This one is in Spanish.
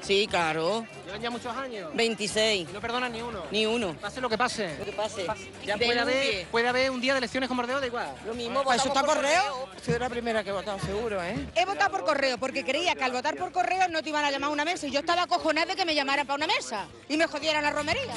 Sí, claro. Llevan ya muchos años. 26. Y no perdonan ni uno. Ni uno. Pase lo que pase. Lo que pase. Ya puede haber, puede haber un día de elecciones como el de hoy, da igual. Lo mismo, ¿Para eso está por correo? Soy la primera que he votado, seguro, ¿eh? He votado por correo porque creía que al votar por correo no te iban a llamar a una mesa y yo estaba acojonada de que me llamaran para una mesa y me jodieran la romería.